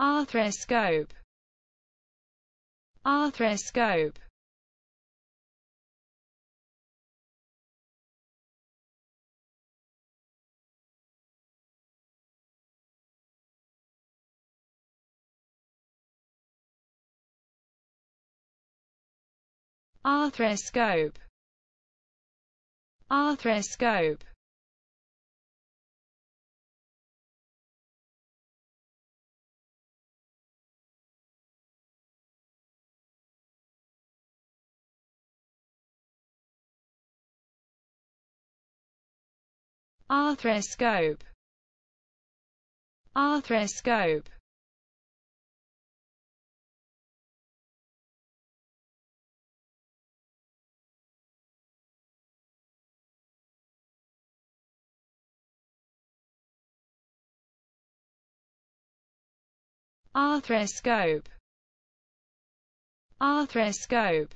arthroscope. Arthroscope. Arthroscope. Arthroscope arthroscope. Arthroscope. Arthroscope. Arthroscope